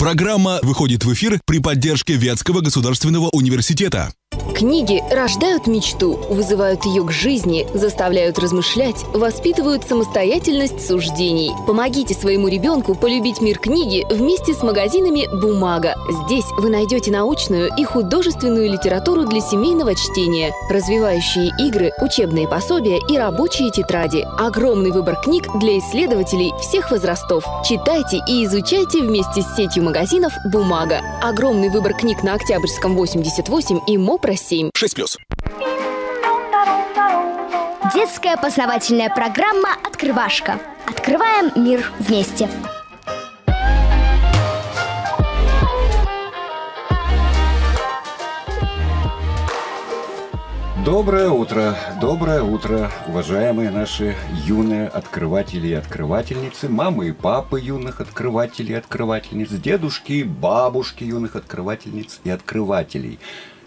Программа выходит в эфир при поддержке Вятского государственного университета. Книги рождают мечту, вызывают ее к жизни, заставляют размышлять, воспитывают самостоятельность суждений. Помогите своему ребенку полюбить мир книги вместе с магазинами «Бумага». Здесь вы найдете научную и художественную литературу для семейного чтения, развивающие игры, учебные пособия и рабочие тетради. Огромный выбор книг для исследователей всех возрастов. Читайте и изучайте вместе с сетью магазинов «Бумага». Огромный выбор книг на Октябрьском 88 и МОПРО 7. 6 плюс. Детская познавательная программа «Открывашка». Открываем мир вместе. Доброе утро, доброе утро, уважаемые наши юные открыватели и открывательницы, мамы и папы юных открывателей и открывательниц, дедушки и бабушки юных открывательниц и открывателей.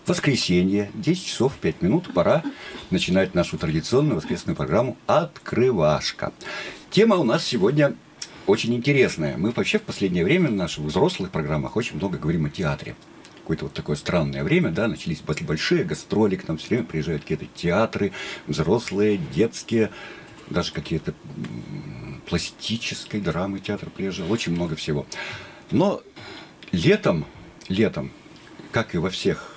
Воскресенье, 10 часов 5 минут, пора начинать нашу традиционную воскресную программу «Открывашка». Тема у нас сегодня очень интересная. Мы вообще в последнее время в наших взрослых программах очень много говорим о театре какое-то вот такое странное время, да, начались большие гастроли, к нам все время приезжают какие-то театры, взрослые, детские, даже какие-то пластической драмы театр приезжал, очень много всего. Но летом, летом, как и во всех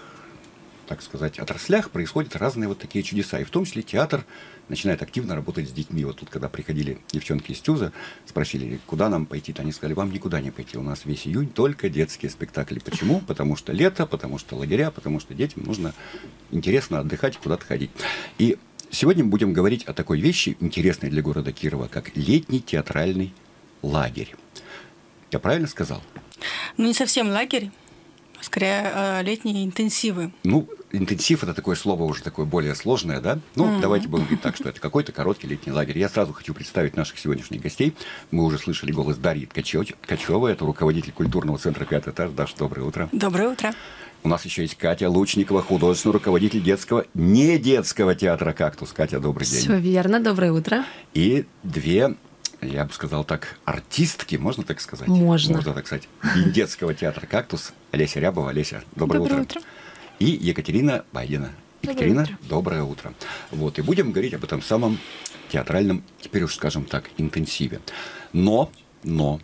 так сказать, отраслях происходят разные вот такие чудеса. И в том числе театр начинает активно работать с детьми. Вот тут, когда приходили девчонки из Тюза, спросили, куда нам пойти, то они сказали, вам никуда не пойти. У нас весь июнь только детские спектакли. Почему? Потому что лето, потому что лагеря, потому что детям нужно интересно отдыхать, куда-то ходить. И сегодня мы будем говорить о такой вещи, интересной для города Кирова, как летний театральный лагерь. Я правильно сказал? Ну, не совсем лагерь скорее э, летние интенсивы. Ну, интенсив это такое слово уже такое более сложное, да? Ну, mm-hmm. давайте будем говорить так, что это какой-то короткий летний лагерь. Я сразу хочу представить наших сегодняшних гостей. Мы уже слышали голос Дарьи Ткачевой, это руководитель культурного центра «Пятый этаж». Даш, доброе утро. Доброе утро. У нас еще есть Катя Лучникова, художественный руководитель детского, не детского театра «Кактус». Катя, добрый день. Все верно, доброе утро. И две я бы сказал так, артистки, можно так сказать? Можно. Можно так сказать. детского театра «Кактус». Олеся Рябова. Олеся, доброе, доброе утро. утро. И Екатерина Байдина. Екатерина, доброе утро. доброе утро. Вот, и будем говорить об этом самом театральном, теперь уж скажем так, интенсиве. Но, но,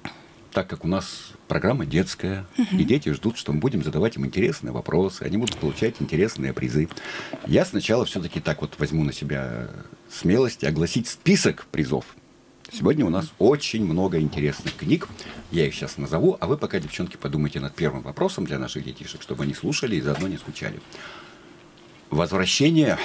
так как у нас программа детская, угу. и дети ждут, что мы будем задавать им интересные вопросы, они будут получать интересные призы. Я сначала все-таки так вот возьму на себя смелость огласить список призов – Сегодня у нас очень много интересных книг. Я их сейчас назову, а вы пока, девчонки, подумайте над первым вопросом для наших детишек, чтобы они слушали и заодно не скучали. «Возвращение»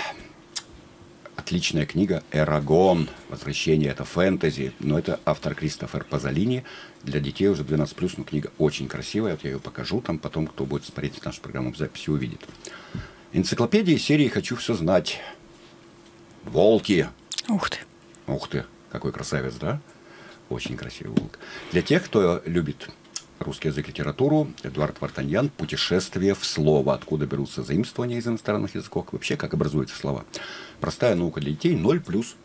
отличная книга «Эрагон». «Возвращение» — это фэнтези, но это автор Кристофер Пазолини. Для детей уже 12+, но книга очень красивая, вот я ее покажу, там потом, кто будет смотреть нашу программу в записи, увидит. Энциклопедия серии «Хочу все знать». «Волки». Ух ты. Ух ты. Какой красавец, да? Очень красивый волк. Для тех, кто любит русский язык, литературу, Эдуард Вартаньян «Путешествие в слово». Откуда берутся заимствования из иностранных языков, вообще как образуются слова. Простая наука для детей, 0 плюс.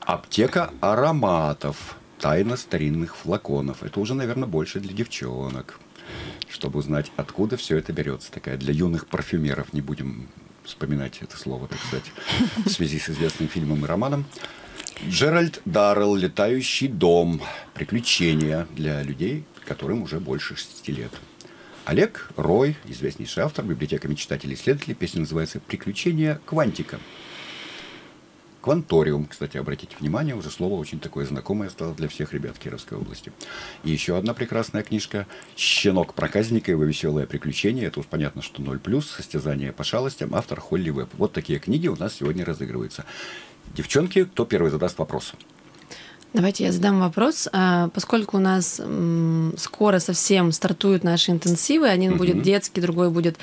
Аптека ароматов. Тайна старинных флаконов. Это уже, наверное, больше для девчонок. Чтобы узнать, откуда все это берется. Такая для юных парфюмеров. Не будем вспоминать это слово, так сказать, в связи с известным фильмом и романом. Джеральд Даррелл «Летающий дом». Приключения для людей, которым уже больше 6 лет. Олег Рой, известнейший автор, библиотека мечтателей и исследователей. Песня называется «Приключения квантика». Кванториум, кстати, обратите внимание, уже слово очень такое знакомое стало для всех ребят Кировской области. И еще одна прекрасная книжка «Щенок проказника и его веселое приключение». Это уж понятно, что 0+, состязание по шалостям, автор Холли Веб. Вот такие книги у нас сегодня разыгрываются. Девчонки, кто первый задаст вопрос? Давайте я задам вопрос. А, поскольку у нас скоро совсем стартуют наши интенсивы, один угу. будет детский, другой будет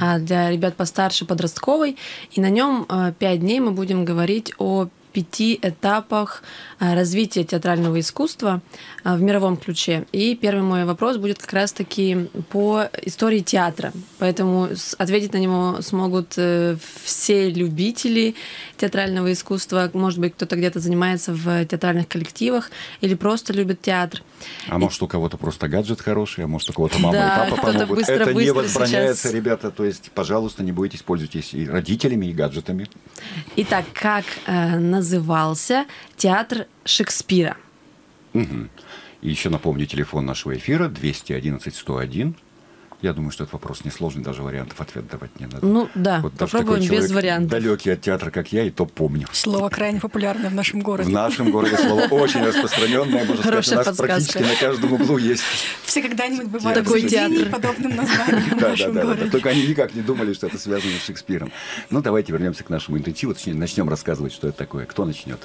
а, для ребят постарше, подростковый, и на нем а, пять дней мы будем говорить о пяти этапах а, развития театрального искусства а, в мировом ключе. И первый мой вопрос будет как раз-таки по истории театра. Поэтому ответить на него смогут э, все любители театрального искусства. Может быть, кто-то где-то занимается в театральных коллективах или просто любит театр. А может, у кого-то просто гаджет хороший, а может, у кого-то мама Да, и папа помогут. быстро- Это не быстро возбраняется, сейчас. ребята. То есть, пожалуйста, не бойтесь, пользуйтесь и родителями, и гаджетами. Итак, как э, назывался театр Шекспира? Мгм. И еще напомню телефон нашего эфира 211 101. Я думаю, что этот вопрос несложный, даже вариантов ответ давать не надо. Ну да, даже попробуем такой без вариантов. Далекий от театра, как я, и то помню. Слово крайне популярное в нашем В городе. нашем городе слово очень распространенное, можно сказать, у нас практически на каждом углу есть. Все когда-нибудь бывают Такой в театр. подобным названием в Да, да, нашем городе. Только они никак не думали, что это связано с Шекспиром. Ну, давайте вернемся к нашему интенсиву, точнее, начнем рассказывать, что это такое. Кто начнет?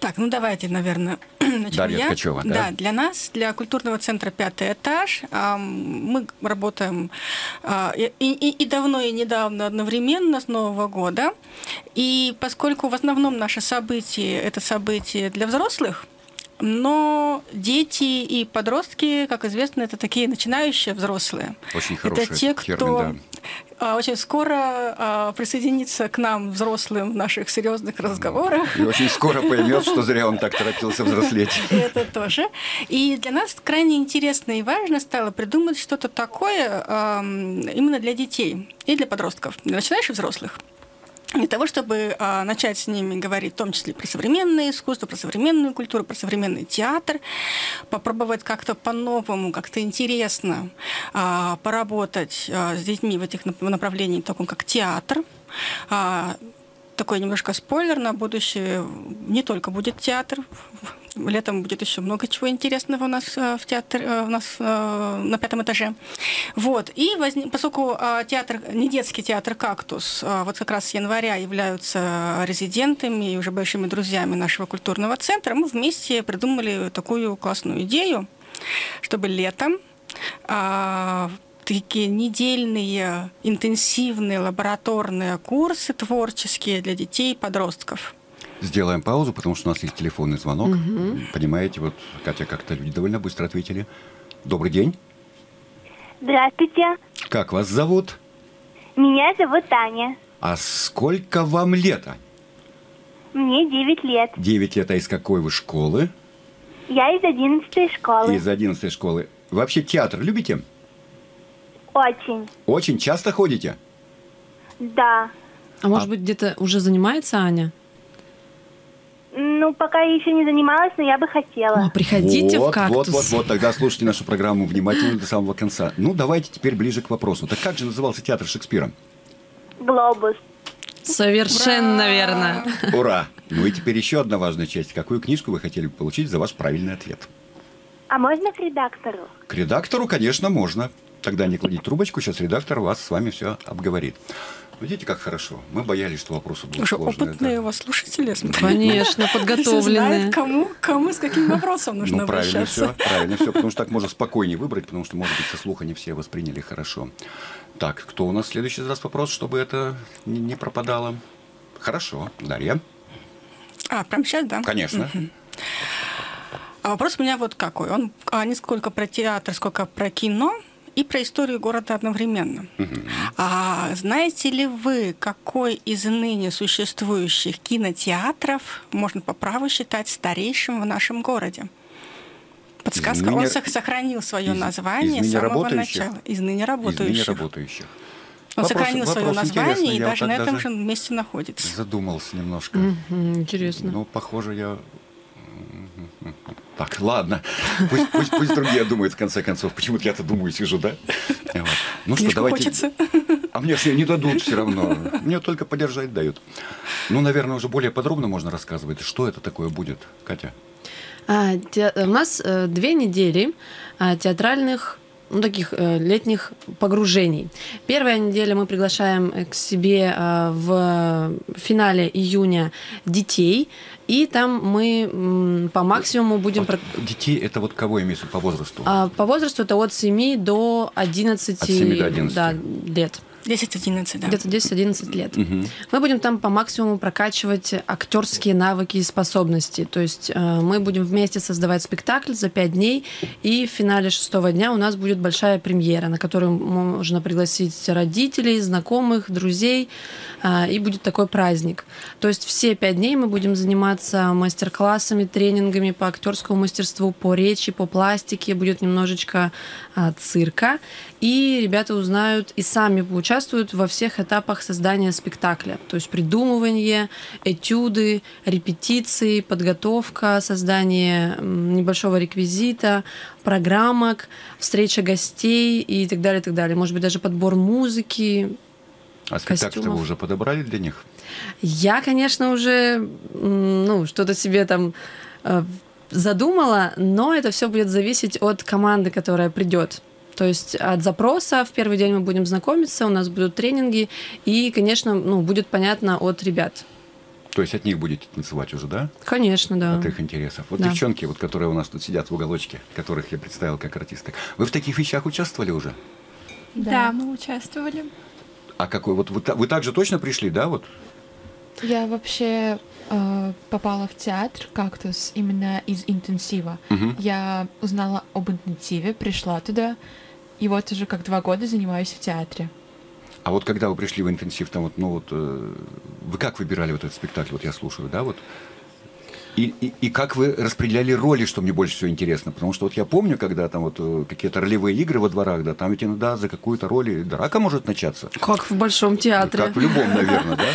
Так, ну давайте, наверное, начну Дарья я. Ткачева, да? Да, для нас, для культурного центра «Пятый этаж», ам, мы работаем а, и, и- и давно, и недавно одновременно с Нового года. И поскольку в основном наши события – это события для взрослых, но дети и подростки, как известно, это такие начинающие взрослые. Очень хороший это те, кто термин, а, очень скоро а, присоединится к нам, взрослым, в наших серьезных разговорах. И очень скоро поймет, что зря он так торопился взрослеть. Это тоже. И для нас крайне интересно и важно стало придумать что-то такое именно для детей и для подростков, для начинающих взрослых. Для того, чтобы а, начать с ними говорить, в том числе про современное искусство, про современную культуру, про современный театр, попробовать как-то по-новому, как-то интересно а, поработать а, с детьми в этих нап- направлениях, таком как театр. А, такой немножко спойлер на будущее. Не только будет театр. Летом будет еще много чего интересного у нас э, в театр, э, у нас э, на пятом этаже. Вот. И возник, поскольку э, театр, не детский театр «Кактус», э, вот как раз с января являются резидентами и уже большими друзьями нашего культурного центра, мы вместе придумали такую классную идею, чтобы летом а, такие недельные интенсивные лабораторные курсы творческие для детей и подростков. Сделаем паузу, потому что у нас есть телефонный звонок. Понимаете, вот Катя как-то люди довольно быстро ответили. Добрый день. Здравствуйте, Как вас зовут? меня зовут Таня. А сколько вам лет? Мне 9 лет. Девять лет, а из какой вы школы? Я из 11 школы. Из одиннадцатой школы. Вообще театр любите? Очень. Очень часто ходите? Да. А может быть, где-то уже занимается Аня? Ну, пока я еще не занималась, но я бы О, хотела. приходите вот, в кактус. Вот, вот, вот, тогда слушайте нашу программу внимательно до самого конца. Ну, давайте теперь ближе к вопросу. Так как же назывался театр Шекспира? Глобус. Совершенно верно. Ура! Ну и теперь еще одна важная часть. Какую книжку вы хотели бы получить за ваш правильный ответ? А можно к редактору? К редактору, конечно, можно. Тогда не кладите трубочку, сейчас редактор вас с вами все обговорит. Видите, как хорошо. Мы боялись, что вопросы будут Уже сложные. опытные да. у вас слушатели, я смотрю. Конечно, Все подготовленные. знают, кому, кому с каким вопросом нужно Ну, правильно все, обращаться. правильно все, потому что так можно спокойнее выбрать, потому что, может быть, со слуха не все восприняли хорошо. Так, кто у нас следующий раз вопрос, чтобы это не, не пропадало? Хорошо, Дарья. А, прям сейчас, да? Конечно. А вопрос у меня вот какой. Он а, не сколько про театр, сколько про кино и про историю города одновременно. А знаете ли вы, какой из ныне существующих кинотеатров можно по праву считать старейшим в нашем городе? Подсказка. ныне- Он сох- сохранил свое из- название из с самого работающих? начала. Из ныне Из ныне работающих. работающих. Он Вопрос- сохранил свое название и я вот даже на этом даже же месте находится. Задумался немножко. Мгм, Интересно. Ну, похоже, я... Так, ладно. Пусть, пусть, пусть другие думают, в конце концов. Почему-то я-то думаю, сижу, да? Вот. Ну что, давайте... хочется. А мне все не дадут все равно. Мне только подержать дают. Ну, наверное, уже более подробно можно рассказывать, что это такое будет, Катя. А, те- у нас э, две недели а, театральных ну, таких э, летних погружений. Первая неделя мы приглашаем э, к себе э, в финале июня детей, и там мы по максимуму будем... про- Детей это вот кого имеется по возрасту? а, По возрасту это от 7 до 11, От 7 до 11. Да, лет. 10-11, да. где-то 10-11 лет. Мы будем там по максимуму прокачивать актерские навыки и способности. То есть э, мы будем вместе создавать спектакль за 5 дней, и в финале шестого дня у нас будет большая премьера, на которую можно пригласить родителей, знакомых, друзей, э, и будет такой праздник. То есть все 5 дней мы будем заниматься мастер-классами, тренингами по актерскому мастерству, по речи, по пластике, будет немножечко э, цирка, и ребята узнают и сами поучаствуют во всех этапах создания спектакля. То есть придумывание, этюды, репетиции, подготовка, создание небольшого реквизита, программок, встреча гостей и так далее, так далее. Может быть, даже подбор музыки. А спектакль вы уже подобрали для них? Я, конечно, уже ну, что-то себе там э, задумала, но это все будет зависеть от команды, которая придет. То есть от запроса в первый день мы будем знакомиться, у нас будут тренинги, и, конечно, ну, будет понятно от ребят. То есть от них будете танцевать уже, да? Конечно, да. От их интересов. Вот Да. девчонки, вот, которые у нас тут сидят в уголочке, которых я представил как артисток. Вы в таких вещах участвовали уже? Да, мы участвовали. А какой? Вот вы, вы также точно пришли, да? Вот? Я вообще э, попала в театр «Кактус» именно из интенсива. Мгм. Я узнала об интенсиве, пришла туда, и вот уже как два года занимаюсь в театре. А вот когда вы пришли в интенсив, там вот, ну вот, э, вы как выбирали вот этот спектакль? Вот я слушаю, да, вот. И, и, и как вы распределяли роли, что мне больше всего интересно? Потому что вот я помню, когда там вот э, какие-то ролевые игры во дворах, да, там ведь иногда за какую-то роль и драка может начаться. Как в Большом театре. Как в любом, наверное, да?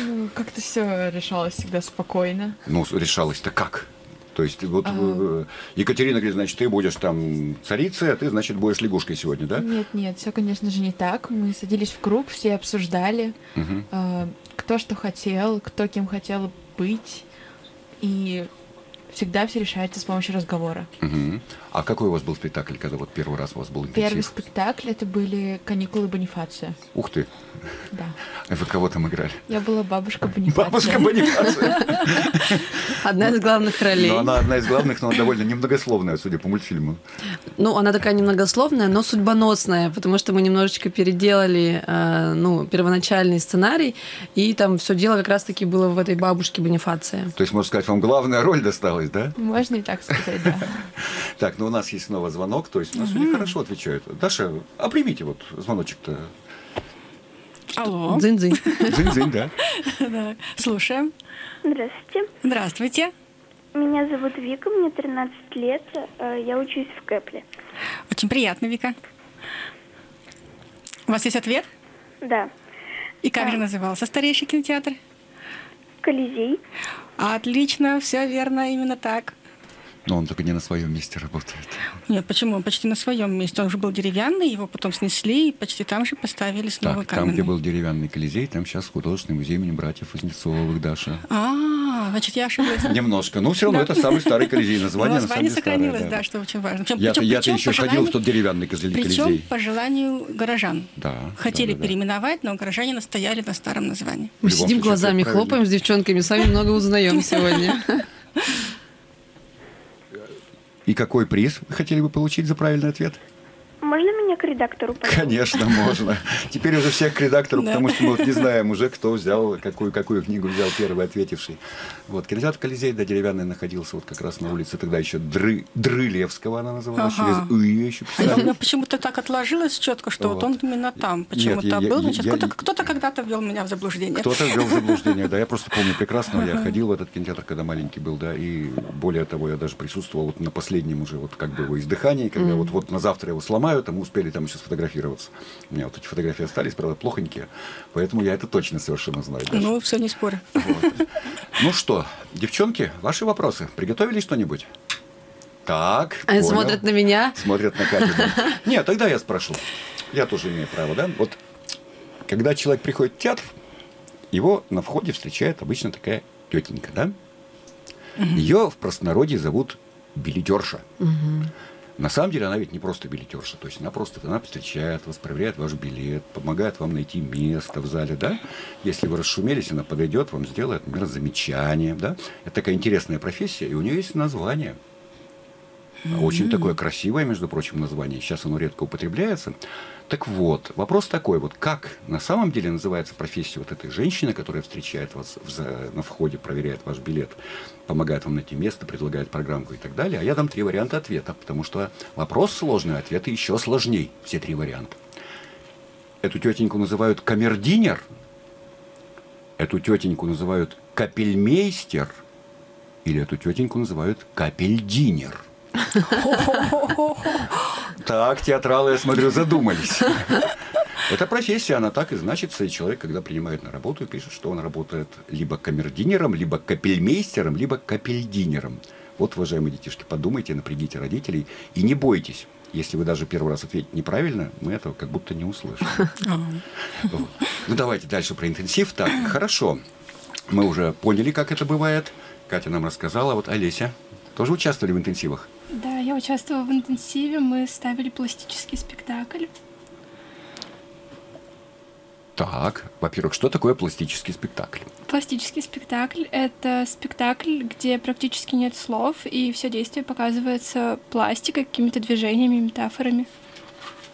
Ну, как-то все решалось всегда спокойно. Ну, решалось-то как? То есть вот А. Екатерина говорит, значит, ты будешь там царицей, а ты, значит, будешь лягушкой сегодня, да? Нет, нет, все, конечно же, не так. Мы садились в круг, все обсуждали, э, кто что хотел, кто кем хотел быть. И всегда все решается с помощью разговора. Мгм. А какой у вас был спектакль, когда вот первый раз у вас был интенсив? Первый спектакль это были каникулы Бонифация. Ух ты, Да. А вы кого там играли? Я была бабушка Бонифация. Бабушка Бонифация. Одна из главных ролей. Но она одна из главных, но она довольно немногословная, судя по мультфильму. Ну, она такая немногословная, но судьбоносная, потому что мы немножечко переделали э, ну, первоначальный сценарий, и там все дело как раз-таки было в этой бабушке Бонифация. То есть, можно сказать, вам главная роль досталась, да? Можно и так сказать, да. Так, ну у нас есть снова звонок, то есть у нас люди хорошо отвечают. Даша, а примите вот звоночек-то. Алло. Дзынь-дзынь. Дзынь-дзынь, да? Да. Слушаем. Здравствуйте. Здравствуйте. Меня зовут Вика, мне 13 лет. э, Я учусь в Кэпле. Очень приятно, Вика. У вас есть ответ? Да. И как же назывался старейший кинотеатр? Колизей. Отлично, все верно, именно так. Но он только не на своем месте работает. Нет, почему? Он почти на своем месте. Он уже был деревянный, его потом снесли и почти там же поставили снова Так, там, каменный. где был деревянный колизей, там сейчас художественный музей имени братьев Вознецовых, Даша. А, значит, я ошиблась. Немножко. Но все равно это самый старый колизей. Название, на самом деле, сохранилось, старое, да, что очень важно. Я-то, еще ходил в тот деревянный кози- Причем колизей. по желанию горожан. Да. Хотели да, да, да. переименовать, но горожане настояли на старом названии. Мы сидим случае, глазами, хлопаем с девчонками, сами много узнаем сегодня. И какой приз вы хотели бы получить за правильный ответ? Можно меня к редактору? пожалуйста? Конечно, можно. Теперь уже всех к редактору, Да. потому что мы вот не знаем уже, кто взял, какую, какую книгу взял первый ответивший. Вот, кинотеатр Колизей, да, деревянный находился вот как раз на улице, тогда еще Дры, Дрылевского она называлась, Ага. через «ы» еще А у меня почему-то так отложилось четко, что вот, Вот. он именно там. Почему-то был. Значит, кто-то, кто-то когда-то ввел меня в заблуждение. Кто-то ввел в заблуждение, да, я просто помню прекрасно, я ходил в этот кинотеатр, когда маленький был, да, и более того, я даже присутствовал вот на последнем уже вот как бы его издыхании, когда вот, вот на завтра его сломают, а мы успели там еще сфотографироваться. У меня вот эти фотографии остались, правда, плохонькие, поэтому я это точно совершенно знаю. Даша. Ну, все, не спорю. Вот. Ну что, девчонки, ваши вопросы. Приготовили что-нибудь? Так, Они понял. смотрят на меня. Смотрят на Катю. да. Нет, тогда я спрошу. Я тоже имею право, да? Вот когда человек приходит в театр, его на входе встречает обычно такая тетенька, да? Ее в простонародье зовут билетерша. На самом деле она ведь не просто билетерша, то есть она просто она встречает вас, проверяет ваш билет, помогает вам найти место в зале, да? Если вы расшумелись, она подойдет, вам сделает, например, замечание, да? Это такая интересная профессия, и у нее есть название. Очень такое красивое, между прочим, название. Сейчас оно редко употребляется. Так вот, вопрос такой вот, как на самом деле называется профессия вот этой женщины, которая встречает вас в на входе, проверяет ваш билет, помогает вам найти место, предлагает программку и так далее. А я дам три варианта ответа, потому что вопрос сложный, а ответы еще сложней, все три варианта. Эту тетеньку называют камердинер, эту тетеньку называют капельмейстер, или эту тетеньку называют капельдинер. Так, театралы, я смотрю, задумались. Эта профессия, она так и значится, и человек, когда принимает на работу, пишет, что он работает либо камердинером, либо капельмейстером, либо капельдинером. Вот, уважаемые детишки, подумайте, напрягите родителей и не бойтесь. Если вы даже первый раз ответите неправильно, мы этого как будто не услышим. Вот. Ну, давайте дальше про интенсив. Так, хорошо. Мы уже поняли, как это бывает. Катя нам рассказала. Вот Олеся, тоже участвовали в интенсивах? Да, я участвовала в интенсиве, мы ставили пластический спектакль. Так, во-первых, что такое пластический спектакль? Пластический спектакль — это спектакль, где практически нет слов, и все действие показывается пластикой, какими-то движениями, метафорами.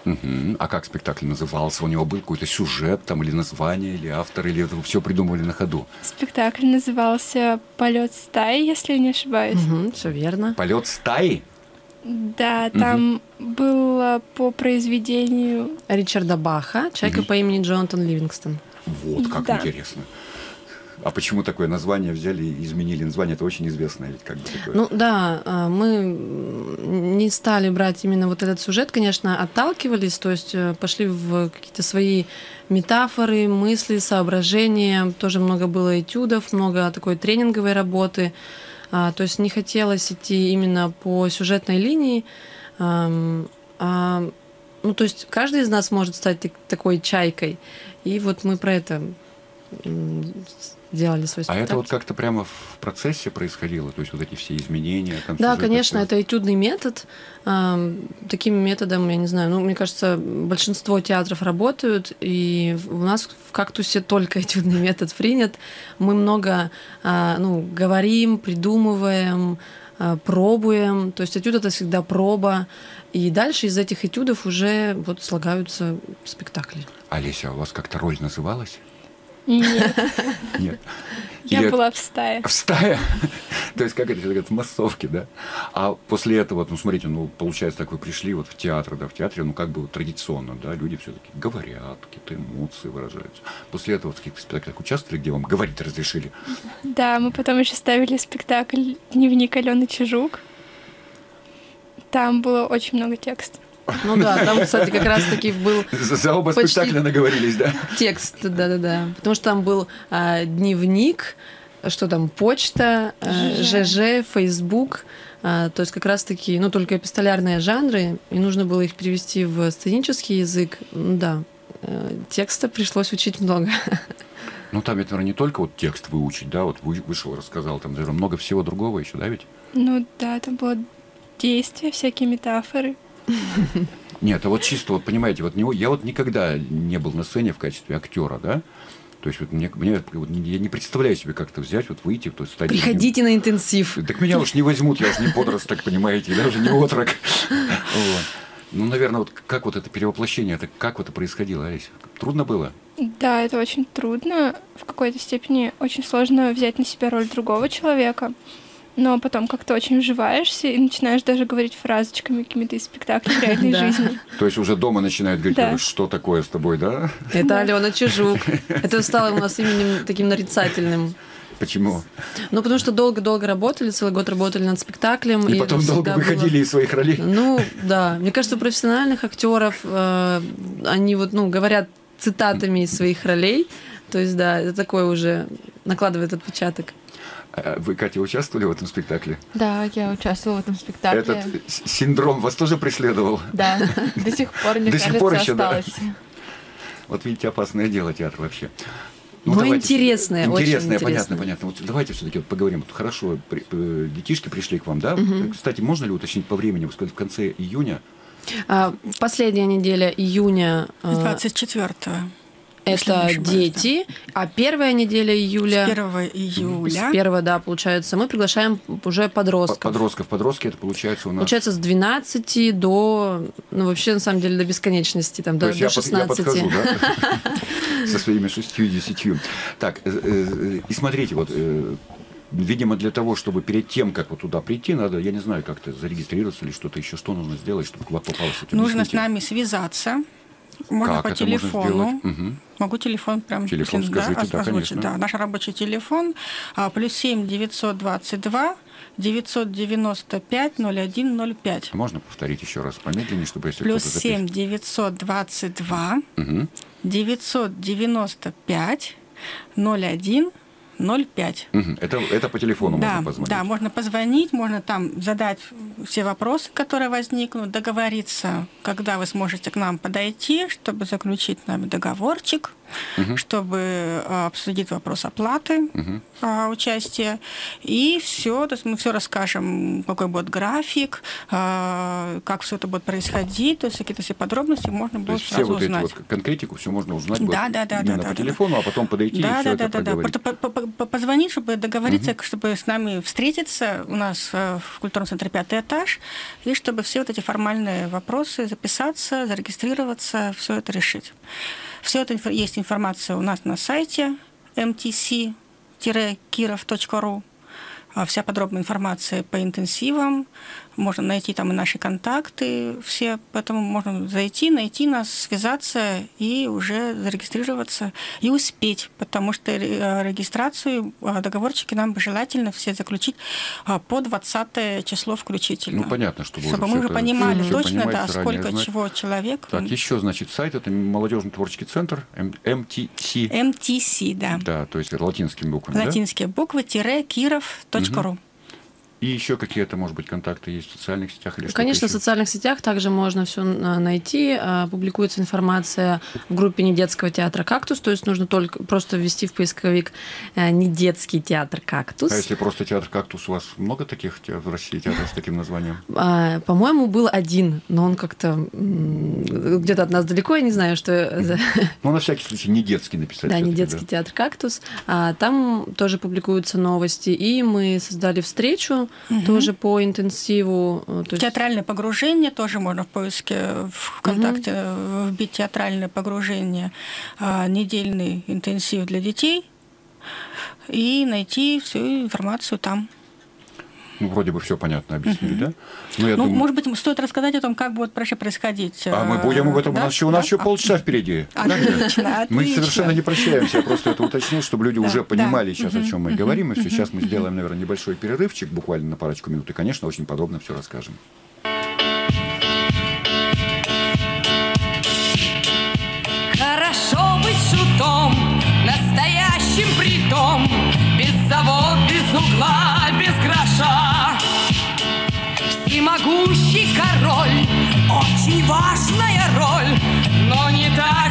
Мгм. А как спектакль назывался? У него был какой-то сюжет там, или название, или автор, или это все придумывали на ходу? Спектакль назывался «Полет стаи», если я не ошибаюсь. все верно. Полет стаи? Да, там было по произведению... Ричарда Баха, человека по имени Джонатан Ливингстон. Вот как Да. интересно. А почему такое название взяли и изменили название? Это очень известное ведь как бы такое. Ну да, а, мы не стали брать именно вот этот сюжет, конечно, отталкивались, то есть э, пошли в какие-то свои метафоры, мысли, соображения. Тоже много было этюдов, много такой тренинговой работы. А, То есть не хотелось идти именно по сюжетной линии. а, ну, то есть каждый из нас может стать так- такой чайкой. И вот мы про это м, сделали свой А спектакль. это вот как-то прямо в процессе происходило? То есть вот эти все изменения? Там Да, конечно, такой? это этюдный метод. Таким методом, я не знаю, ну, мне кажется, большинство театров работают, и у нас в «Кактусе» только этюдный метод принят. Мы много а, ну, говорим, придумываем, а, пробуем. То есть этюд — это всегда проба. И дальше из этих этюдов уже вот слагаются спектакли. Олеся, а у вас как-то роль называлась? Нет, Нет. я Или была в стае. В стае? То есть, как это говорят, в массовке, да? А после этого, ну, смотрите, ну, получается, так вы пришли вот в театр, да, в театре, ну, как бы вот традиционно, да, люди все-таки говорят, какие-то эмоции выражаются. После этого в каких-то спектаклях участвовали, где вам говорить разрешили? Да, мы потом еще ставили спектакль «Дневник Алены Чижук». Там было очень много текста. Ну да, там, кстати, как раз-таки был За, оба Почти. спектакля наговорились, да? Текст, да-да-да. Потому что там был а, дневник, что там, почта, а, ЖЖ, Фейсбук. А, то есть как раз-таки, ну, только эпистолярные жанры, и нужно было их перевести в сценический язык. Ну да, э, текста пришлось учить много. Ну, там ведь, наверное, не только вот текст выучить, да, вот вы- вышел, рассказал, там, наверное, много всего другого еще, да, ведь? Ну да, там было действия, всякие метафоры. Нет, а вот чисто, вот понимаете, вот него, я вот никогда не был на сцене в качестве актера, да? То есть вот мне, мне вот я не представляю себе как-то взять, вот выйти, то есть стать... Приходите на интенсив. Так меня уж не возьмут, я уже не подросток, понимаете, я уже не отрок. Вот. Ну, наверное, вот как вот это перевоплощение, это как вот это происходило, Олеся? Трудно было? Да, это очень трудно. В какой-то степени очень сложно взять на себя роль другого человека. Но потом как-то очень вживаешься и начинаешь даже говорить фразочками какими-то из спектаклей реальной жизни. То есть уже дома начинают говорить, что такое с тобой, да? Это Алена Чижук. Это стало у нас именем таким нарицательным. Почему? Ну, потому что долго-долго работали, целый год работали над спектаклем. И это потом долго всегда было- выходили из своих ролей. Ну, да. Мне кажется, у профессиональных актеров э, они вот, ну, говорят цитатами из своих ролей. То есть, да, это такое уже накладывает отпечаток. А Вы, Катя, участвовали в этом спектакле? Да, я участвовала в этом спектакле. Этот синдром вас тоже преследовал? Да, до сих пор, мне До сих кажется, пор еще, да. осталось. Вот видите, опасное дело театр вообще. Ну, давайте интересное, всё- очень Интересное, понятно, интересное. понятно. Вот давайте все-таки поговорим. Вот хорошо, при- э, детишки пришли к вам, да? Мгм. Кстати, можно ли уточнить по времени? Вы сказали, в конце июня. А, последняя неделя июня. э, 24-го. если не Это дети, а первая неделя июля... С 1 июля. С первого, да, получается. Мы приглашаем уже подростков. Подростков. Подростки это получается у нас... Получается, с 12 до, ну, вообще, на самом деле, до бесконечности, там, То до, есть до я, под- 16. я подхожу, да? Со своими шестью, десятью. Так, э, э, и смотрите, вот, э, видимо, для того, чтобы перед тем, как вот туда прийти, надо, я не знаю, как-то зарегистрироваться или что-то еще, что нужно сделать, чтобы к вам попалось. Нужно с нами связаться. Можно Как по это можно телефону. сделать? Мгм. Могу телефон прям Телефон если, скажите, да, озвучить. конечно. Да, наш рабочий телефон а, плюс 7 922 995 0105. А Можно повторить еще раз помедленнее, чтобы если Плюс кто-то 7 922 Мгм. 995 01 05. Мгм. Это, это по телефону да, можно позвонить. Да, можно позвонить, можно там задать все вопросы, которые возникнут, договориться, когда вы сможете к нам подойти, чтобы заключить с нами договорчик, Мгм. чтобы э, обсудить вопрос оплаты а, участия. И все, то есть мы все расскажем, какой будет график, а, как все это будет происходить, то есть какие-то все подробности можно будет есть все сразу вот эти узнать. вот конкретику все можно узнать Да, да, да, именно да, по да, телефону, а потом подойти и Да, все да, это да, да, да. проговорить. По- Позвонить, чтобы договориться, чтобы с нами встретиться у нас э, в культурном центре пятый этаж, и чтобы все вот эти формальные вопросы записаться, зарегистрироваться, все это решить. Все это есть информация у нас на сайте mtc-kirov.ru. А Вся подробная информация по интенсивам. Можно найти там и наши контакты все. Поэтому можно зайти, найти нас, связаться и уже зарегистрироваться и успеть. Потому что э, регистрацию, э, договорчики нам бы желательно все заключить а, по 20 число включительно. Ну, понятно, чтобы, Чтобы мы уже понимали всё точно, да, сколько знать. чего человек. Так, еще, значит, сайт это молодежный творческий центр М- MTC. MTC, да. Да, то есть латинскими буквами, да? Латинские буквы, тире, киров.ру. И еще какие-то, может быть, контакты есть в социальных сетях или Конечно, в социальных сетях также можно все найти. А, Публикуется информация в группе недетского театра «Кактус», то есть нужно только просто ввести в поисковик э, «Недетский театр «Кактус». А если просто театр «Кактус», у вас много таких в России театров с таким названием? А, По-моему, был один, но он как-то где-то от нас далеко, я не знаю, что Ну, на всякий случай, не детский написать. Да, не всё-таки, детский театр «Кактус». А, там тоже публикуются новости. И мы создали встречу тоже по интенсиву. э, То есть... Театральное погружение тоже можно в поиске ВКонтакте э, вбить театральное погружение, а, недельный интенсив для детей и найти всю информацию там. Ну, вроде бы все понятно объяснили, да? Ну, я ну, думаю... может быть, стоит рассказать о том, как будет проще происходить. А мы будем об этом, у да? нас еще, у нас Да? еще полчаса впереди. Отлично, Мы отлично. совершенно не прощаемся, я просто это уточнил, чтобы люди Да, уже да. понимали сейчас, о Мгм, чем мы мгм, говорим. И все, сейчас мы сделаем, наверное, небольшой перерывчик, буквально на парочку минут, и, конечно, очень подробно все расскажем. Хорошо быть шутом, настоящим притом, без завод, без угла, Всемогущий король, очень важная роль, но не так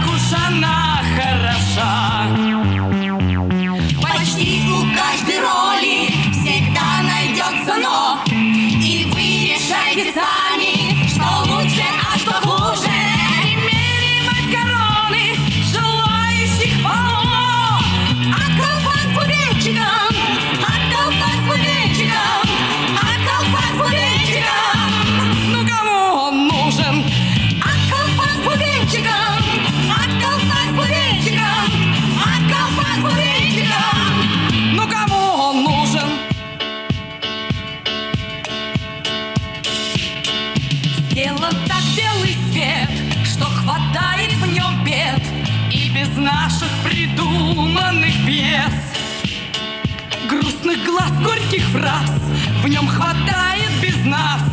горьких фраз. В нем хватает без нас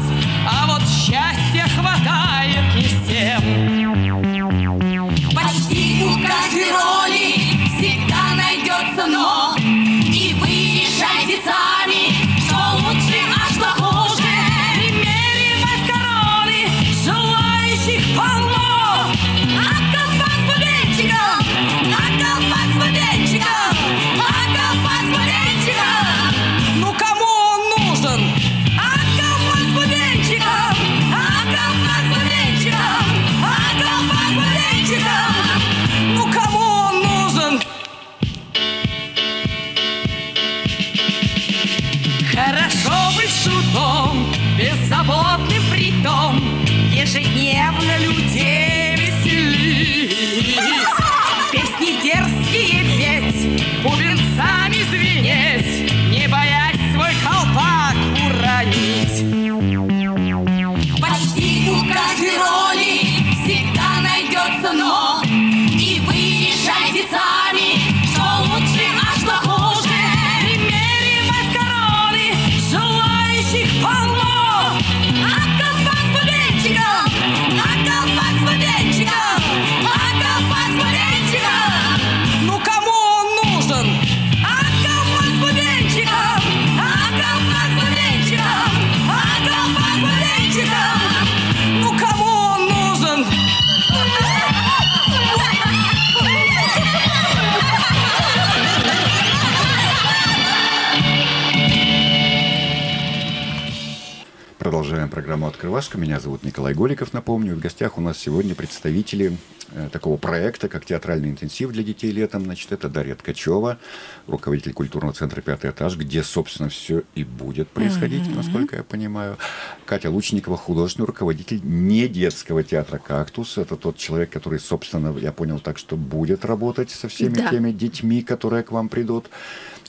программу «Открывашка». Меня зовут Николай Голиков, напомню. В гостях у нас сегодня представители э, такого проекта, как театральный интенсив для детей летом. Значит, это Дарья Ткачева, руководитель культурного центра «Пятый этаж», где, собственно, все и будет происходить, Мгм. насколько я понимаю. Катя Лучникова, художественный руководитель не детского театра «Кактус». Это тот человек, который, собственно, я понял так, что будет работать со всеми Да. теми детьми, которые к вам придут.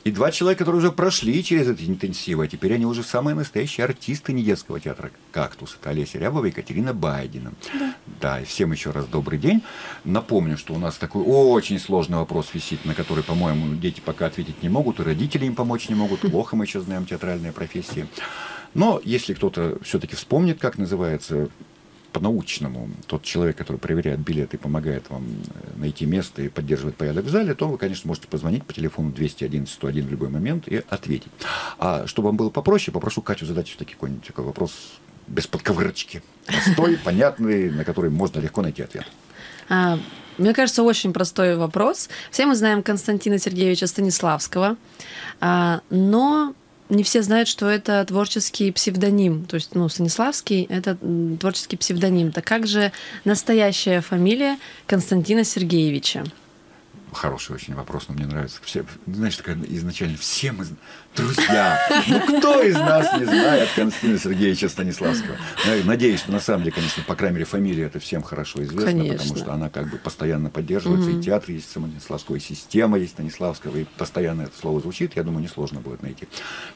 И два человека, которые уже прошли через эти интенсивы, а теперь они уже самые настоящие артисты недетского театра «Кактус». Это Олеся Рябова и Екатерина Байдина. Да. и всем еще раз добрый день. Напомню, что у нас такой очень сложный вопрос висит, на который, по-моему, дети пока ответить не могут, и родители им помочь не могут. Плохо мы еще знаем театральные профессии. Но если кто-то все-таки вспомнит, как называется по-научному тот человек, который проверяет билеты и помогает вам э, найти место и поддерживает порядок в зале, то вы, конечно, можете позвонить по телефону 211 101 в любой момент и ответить. А чтобы вам было попроще, попрошу Катю задать все-таки какой-нибудь такой вопрос без подковырочки. Простой, понятный, на который можно легко найти ответ. А, Мне кажется, очень простой вопрос. Все мы знаем Константина Сергеевича Станиславского, а, но не все знают, что это творческий псевдоним. То есть, ну, Станиславский — это творческий псевдоним. Так как же настоящая фамилия Константина Сергеевича? Хороший очень вопрос, но мне нравится. Все, знаешь, такая изначально все мы друзья. Ну кто из нас не знает Константина Сергеевича Станиславского? Надеюсь, что на самом деле, конечно, по крайней мере, фамилия это всем хорошо известна, Конечно. потому что она как бы постоянно поддерживается. Мгм. И театр есть Станиславского, и система есть Станиславского, и постоянно это слово звучит. Я думаю, несложно будет найти.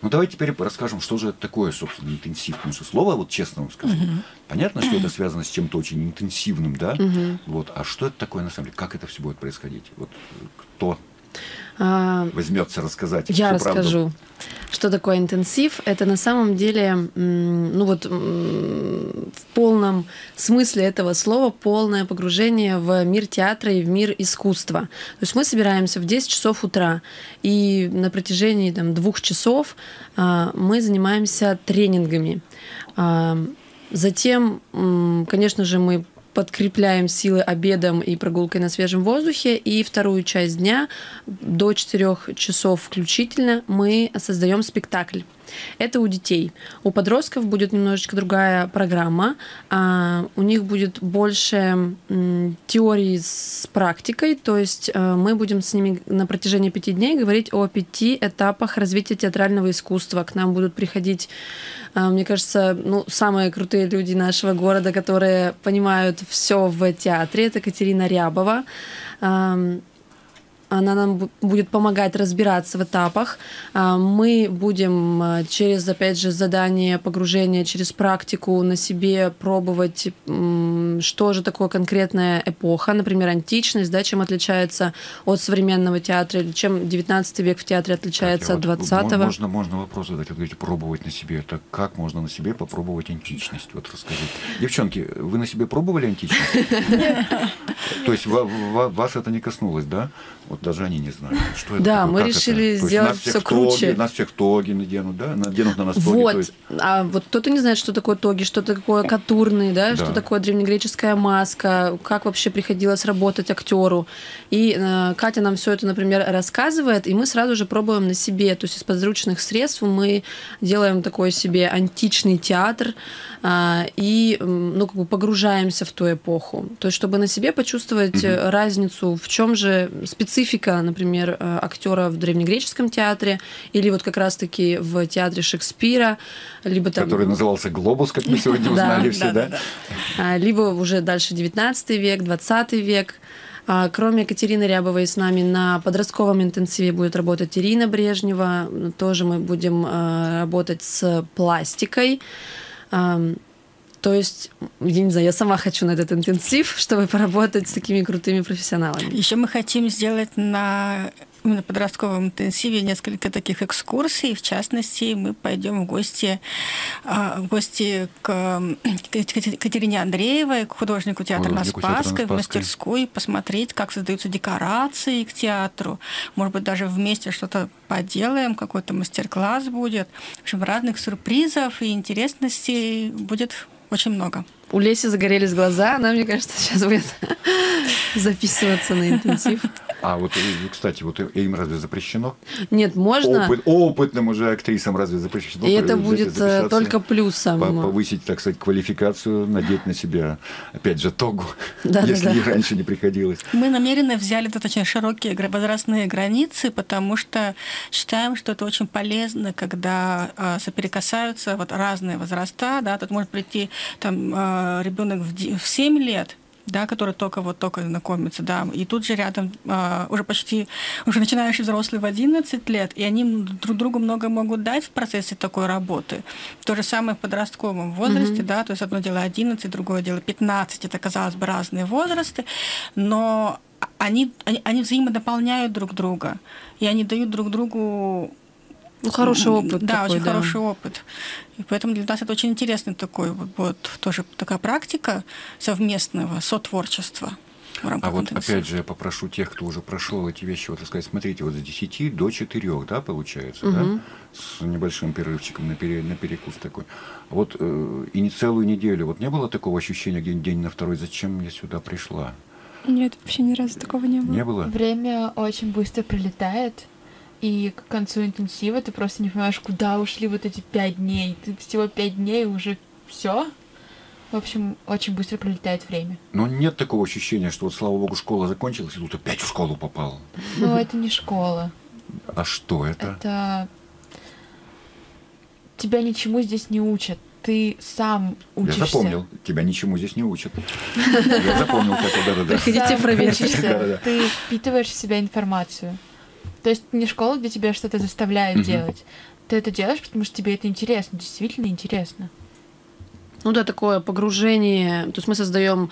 Ну давайте теперь расскажем, что же это такое, собственно, интенсив. Потому что слово, вот честно вам скажу, Мгм. понятно, что это связано с чем-то очень интенсивным, да? Мгм. Вот. А что это такое на самом деле? Как это все будет происходить? Вот кто А, возьмется рассказать Я всю правду? расскажу, что такое интенсив. Это на самом деле, ну вот в полном смысле этого слова полное погружение в мир театра и в мир искусства. То есть мы собираемся в 10 часов утра, и на протяжении там, двух часов а, мы занимаемся тренингами. А, Затем, конечно же, мы подкрепляем силы обедом и прогулкой на свежем воздухе. И вторую часть дня до 4 часов включительно мы создаем спектакль. Это у детей. У подростков будет немножечко другая программа. А, У них будет больше теории с практикой, то есть э, мы будем с ними на протяжении пяти дней говорить о пяти этапах развития театрального искусства. К нам будут приходить, э, мне кажется, ну, самые крутые люди нашего города, которые понимают все в театре. Это Катерина Рябова. Она нам бу- будет помогать разбираться в этапах. А, Мы будем а, через, опять же, задание погружения, через практику на себе пробовать, что же такое конкретная эпоха, например, античность, да, чем отличается от современного театра, или чем 19 век в театре отличается от Катя, вот 20 мо- Можно, можно вопрос задать. Вы говорите, пробовать на себе. Это как можно на себе попробовать античность? Вот расскажите. Девчонки, вы на себе пробовали античность? То есть ва- ва- вас это не коснулось, да? Вот даже они не знают. Что это Да, такое, мы это? решили То есть сделать нас всех всё в тоги, круче. Нас всех тоги наденут, да? Наденут на нас тоги. Вот. есть- А вот кто-то не знает, что такое тоги, что такое катурный, да, Да. что такое древнегреческая маска, как вообще приходилось работать актеру. И э, Катя нам все это, например, рассказывает, и мы сразу же пробуем на себе. То есть из подручных средств мы делаем такой себе античный театр и м, ну, как бы погружаемся в ту эпоху. То есть чтобы на себе почувствовать э, разницу, в чем же специфика, например, э, актера в древнегреческом театре или вот как раз-таки в театре Шекспира, либо там... Который назывался «Глобус», как мы сегодня узнали все, да? а, либо уже дальше 19 век, 20 век. А, Кроме Екатерины Рябовой с нами на подростковом интенсиве будет работать Ирина Брежнева. Тоже мы будем а, работать с пластикой. То есть, я не знаю, я сама хочу на этот интенсив, чтобы поработать с такими крутыми профессионалами. Еще мы хотим сделать на именно подростковом интенсиве несколько таких экскурсий. В частности, мы пойдем в гости, а, в гости к Катерине Андреевой, к художнику театра на на Спасской, в мастерскую, посмотреть, как создаются декорации к театру. Может быть, даже вместе что-то поделаем, какой-то мастер-класс будет. В общем, разных сюрпризов и интересностей будет очень много. У Леси загорелись глаза, она, мне кажется, сейчас будет записываться на интенсив. А вот, э, кстати, вот им разве запрещено? Нет, можно. Опыт- опытным уже актрисам разве запрещено? И это будет э, только плюсом. По- повысить, так сказать, квалификацию, надеть на себя, опять же, тогу, Да-да-да. если ей раньше не приходилось. Мы намеренно взяли достаточно широкие гра- возрастные границы, потому что считаем, что это очень полезно, когда а, соприкасаются вот разные возраста. Да, тут может прийти там ребенок в, де- в 7 лет, да, который только вот только знакомится, да, и тут же рядом а, уже почти уже начинающий взрослый в 11 лет, и они друг другу много могут дать в процессе такой работы. То же самое в подростковом возрасте, Мгм. да, то есть одно дело 11, другое дело 15, это, казалось бы, разные возрасты, но они, они, они взаимодополняют друг друга, и они дают друг другу Ну, хороший опыт Да, такой, очень да. хороший опыт. И поэтому для нас это очень интересный такой вот, вот тоже такая практика совместного сотворчества А вот опять же я попрошу тех, кто уже прошел эти вещи, вот сказать, смотрите, вот с 10 до 4, да, получается, Мгм. да, с небольшим перерывчиком на, пере- на перекус такой. Вот э, и не целую неделю, вот не было такого ощущения где день на второй, зачем я сюда пришла? Нет, вообще ни разу такого не было. Не было? Время очень быстро прилетает, и к концу интенсива ты просто не понимаешь, куда ушли вот эти пять дней. Ты всего пять дней и уже все. В общем, очень быстро пролетает время. Но нет такого ощущения, что вот, слава богу, школа закончилась, и тут опять в школу попал. Но это не школа. А что это? Это тебя ничему здесь не учат. Ты сам учишься. Я запомнил. Тебя ничему здесь не учат. Я запомнил, как это, да-да-да. Учишься, Да-да-да. Ты впитываешь в себя информацию. То есть не школа, где тебя что-то заставляют Мгм. делать. Ты это делаешь, потому что тебе это интересно, действительно интересно. Ну да, такое погружение. То есть мы создаем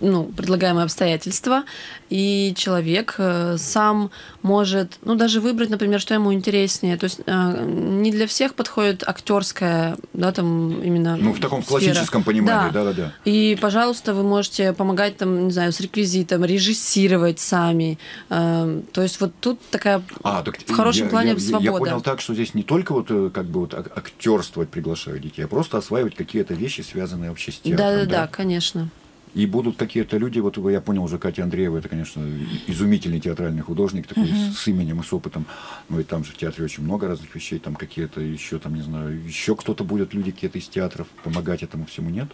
ну, предлагаемые обстоятельства, и человек э, сам может, ну, даже выбрать, например, что ему интереснее. То есть э, не для всех подходит актерская, да, там именно. Ну, в таком сфера. классическом понимании, Да. да-да-да. И, пожалуйста, вы можете помогать там, не знаю, с реквизитом, режиссировать сами. Э, То есть вот тут такая А, так в хорошем я- плане я, свобода. Я понял так, что здесь не только вот как бы вот ак- актерствовать приглашают детей, а просто осваивать какие-то вещи, связанные вообще с театром. Да, да, да, конечно. И будут какие-то люди, вот я понял уже Катя Андреева, это, конечно, изумительный театральный художник, такой Мгм. с именем и с опытом. Ну и там же в театре очень много разных вещей, там какие-то еще, там, не знаю, еще кто-то будет, люди какие-то из театров, помогать этому всему нет?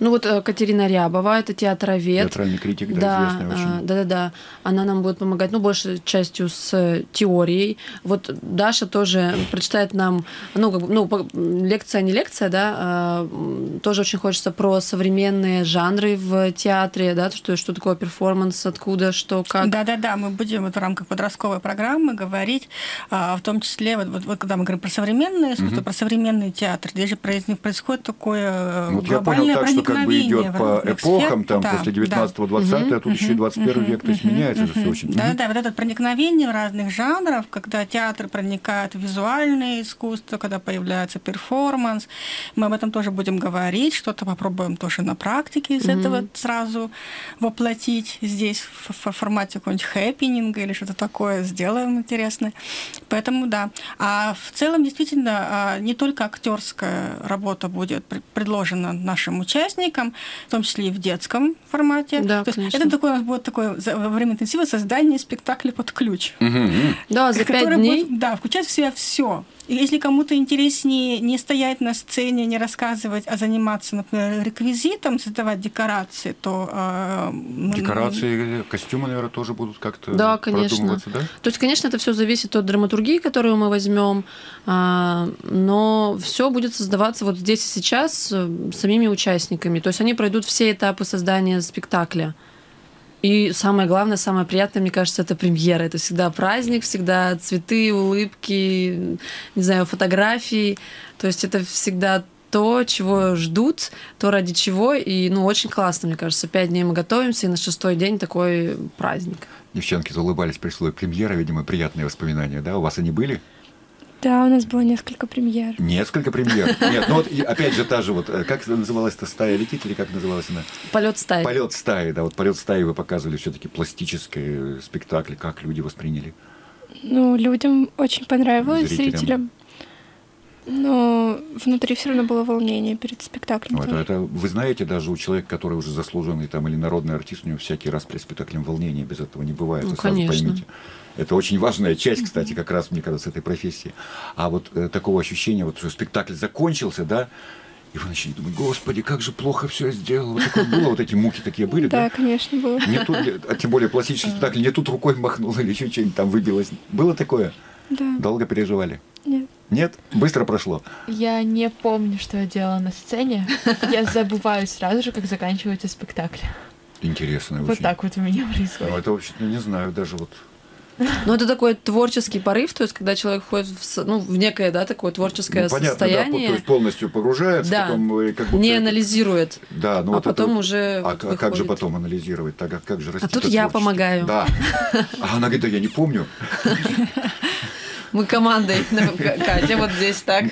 Ну вот э, Катерина Рябова, это театровед. Театральный критик, да, Да, известный очень. а, да, да, да. Она нам будет помогать, ну, большей частью с теорией. Вот Даша тоже прочитает нам, ну, как бы, ну, лекция не лекция, да, а, тоже очень хочется про современные жанры в театре, да, что, что такое перформанс, откуда, что, как. Да-да-да, мы будем вот в рамках подростковой программы говорить, а, в том числе, вот, вот, вот когда мы говорим про современное искусство, Мгм. про современный театр, здесь же происходит такое э, Ну, Вот понял глобальное что как бы идет по эпохам, сфер. там Да, после да. 19-20, а тут еще и 21 век, то есть меняется же все очень. Да, Мгм. да, вот это проникновение в разных жанров, когда театр проникает в визуальное искусство, когда появляется перформанс. Мы об этом тоже будем говорить, что-то попробуем тоже на практике из Мгм. этого сразу воплотить здесь в, в формате какого-нибудь хэппининга или что-то такое сделаем интересное. Поэтому да. А в целом действительно а, не только актерская работа будет пр- предложена нашим участникам, в том числе и в детском формате. Да, То есть конечно. это такое у нас будет такое во время интенсива создание спектакля под ключ. Мгм. Да, за пять дней. будет, да, включать в себя все. И если кому-то интереснее не стоять на сцене, не рассказывать, а заниматься, например, реквизитом, создавать декорации, то... э, Декорации, костюмы, наверное, тоже будут как-то Да, конечно. продумываться, да? То есть, конечно, это все зависит от драматургии, которую мы возьмем, а, но все будет создаваться вот здесь и сейчас э, самими участниками. То есть они пройдут все этапы создания спектакля. И самое главное, самое приятное, мне кажется, это премьера. Это всегда праздник, всегда цветы, улыбки, не знаю, фотографии. То есть это всегда то, чего ждут, то ради чего. И, ну, очень классно, мне кажется. Пять дней мы готовимся, и на шестой день такой праздник. Девчонки заулыбались при слове премьера, видимо, приятные воспоминания, да? У вас они были? Да, у нас было несколько премьер. Несколько премьер. Нет, ну вот и опять же та же вот, э, как называлась-то стая летит или как называлась она? Полет стаи. Полет стаи, да, вот полет стаи вы показывали все-таки пластический спектакль, как люди восприняли. Ну, людям очень понравилось, Зрителям. зрителям. Но внутри все равно было волнение перед спектаклем. Ну, это, вы знаете, даже у человека, который уже заслуженный там или народный артист, у него всякий раз перед спектаклем волнение, без этого не бывает. Ну, вы сразу конечно. поймите. Это очень важная часть, кстати, как раз, мне кажется, этой профессии. А вот э, такого ощущения, вот что спектакль закончился, да, и вы начали думать, господи, как же плохо все сделал. Вот такое было, вот эти муки такие были, Да, да? конечно, было. Не тут, а тем более пластический спектакль, не тут рукой махнул или еще что-нибудь там выбилось. Было такое? Да. Долго переживали? Нет. Нет? Быстро прошло? Я не помню, что я делала на сцене. Я забываю сразу же, как заканчивается спектакль. Интересно Вот очень. так вот у меня происходит. Ну, это вообще, ну, не знаю, даже вот Ну, это такой творческий порыв, то есть, когда человек входит в, ну, в некое, да, такое творческое Ну, понятно, да, состояние, то есть полностью погружается, Да. потом э, как будто... не анализирует, Да, ну а вот это потом вот- уже А вот к- как же выходит. потом анализировать? Так, а как же расти тут я помогаю. Да. А она говорит, да я не помню. Мы командой, Катя вот здесь так.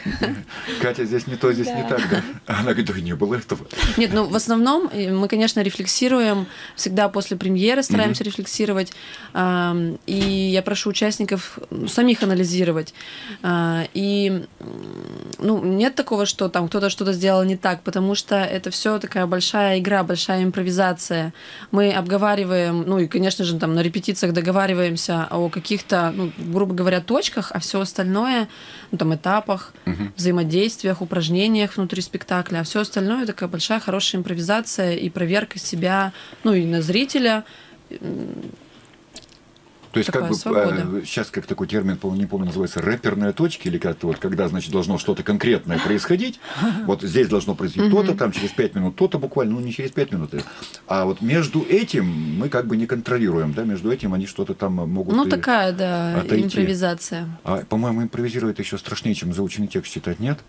Катя, здесь не то, здесь не так, да? Она говорит, да не было этого. Нет, ну в основном э, мы, конечно, рефлексируем всегда после премьеры, стараемся рефлексировать. Ам, И я прошу участников самих анализировать. А, И ну, нет такого, что там кто-то что-то сделал не так, потому что это все такая большая игра, большая импровизация. Мы обговариваем, ну и, конечно же, там на репетициях договариваемся о каких-то, ну, грубо говоря, точках, а все остальное, ну, там, этапах, взаимодействиях, упражнениях внутри спектакля, а все остальное такая большая хорошая импровизация и проверка себя, ну и на зрителя. То есть, Такая как бы свобода. э, сейчас как такой термин, по-моему, не помню, называется рэперные точки, или как-то вот, когда, значит, должно что-то конкретное происходить. Вот здесь должно произойти то-то, там через пять минут то-то буквально, ну не через пять минут. А вот между этим мы как бы не контролируем, да, между этим они что-то там могут. Ну, такая, да, отойти. импровизация. А, по-моему, импровизировать еще страшнее, чем заученный текст читать, нет?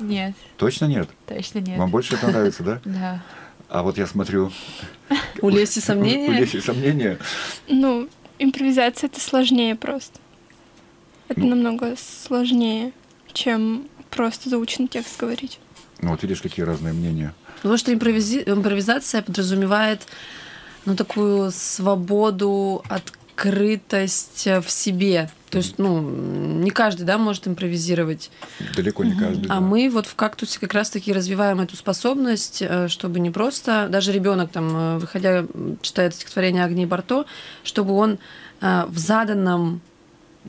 Нет, Точно нет? точно нет. Вам больше это нравится, да? Да. А вот я смотрю... У Леси У сомнения? Леси сомнения. Ну, импровизация это сложнее просто. Это Ну. намного сложнее, чем просто заученный текст говорить. Ну вот видишь, какие разные мнения. Потому что импровизи- импровизация подразумевает ну, такую свободу, открытость э, в себе. То есть, ну, не каждый, да, может импровизировать. Далеко не каждый. А да. мы вот в кактусе как раз-таки развиваем эту способность, э, чтобы не просто, даже ребенок там, э, выходя, читает стихотворение Агнии Барто, чтобы он э, в заданном